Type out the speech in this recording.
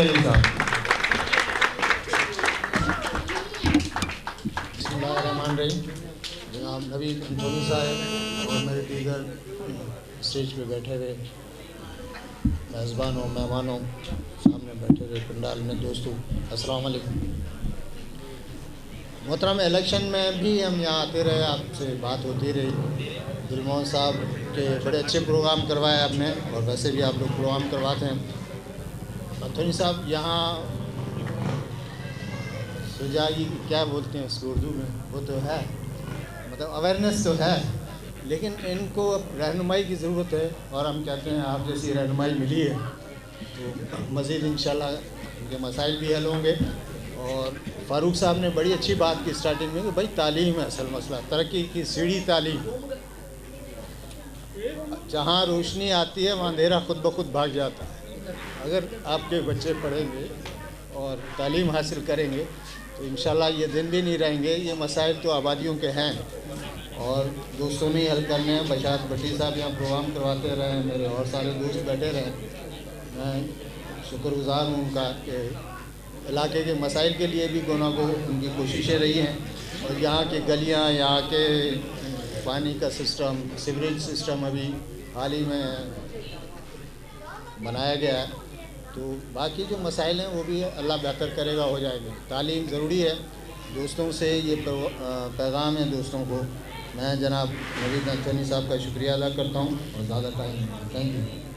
کریم بسم اللہ الرحمن الرحیم جناب نوید انتونی صاحب اور میرے دیگر اسٹیج پہ بیٹھے ہوئے میزبانوں، مہمانوں سامنے بیٹھے ہوئے پنڈال میں دوستوں، السلام علیکم۔ محترم الیکشن میں بھی ہم یہاں آتے رہے، آپ سے بات ہوتی رہی۔ دل موہن صاحب کے بڑے اچھے پروگرام کروائے آپ نے اور ویسے بھی آپ لوگ پروگرام کرواتے ہیں۔ انتھونی صاحب، یہاں سجائی کیا بولتے ہیں اس کو اردو میں؟ وہ تو ہے مطلب اویئرنیس تو ہے، لیکن ان کو اب رہنمائی کی ضرورت ہے اور ہم کہتے ہیں آپ جیسی رہنمائی ملی ہے تو مزید انشاءاللہ ان کے مسائل بھی حل ہوں گے۔ اور فاروق صاحب نے بڑی اچھی بات کی اسٹارٹنگ میں کہ بھائی تعلیم ہے اصل مسئلہ، ترقی کی سیڑھی تعلیم۔ جہاں روشنی آتی ہے، وہاں اندھیرا خود بخود بھاگ جاتا۔ ہے اگر آپ کے بچے پڑھیں گے اور تعلیم حاصل کریں گے، تو انشاءاللہ یہ دن بھی نہیں رہیں گے، یہ مسائل تو آبادیوں کے ہیں۔ اور دوستوں نے حل کرنے ہیں، بشارت بٹی صاحب یہاں پروگرام کرواتے رہے ہیں، میرے اور سارے دوست بیٹھے رہے میں شکر گزار ہوں ان کا کہ علاقے کے مسائل کے لیے بھی گونا کو ان کی کوششیں رہی ہیں۔ اور یہاں کے گلیاں، یہاں کے پانی کا سسٹم، سیوریج سسٹم ابھی حال ہی میں بنایا گیا ہے۔ تو باقی جو مسائل ہیں وہ بھی اللہ بہتر کرے گا، ہو جائے گا۔ تعلیم ضروری ہے۔ دوستوں سے یہ پیغام ہے دوستوں کو۔ میں جناب نوید انتونی صاحب کا شکریہ ادا کرتا ہوں اور زیادہ ٹائم تھینک یو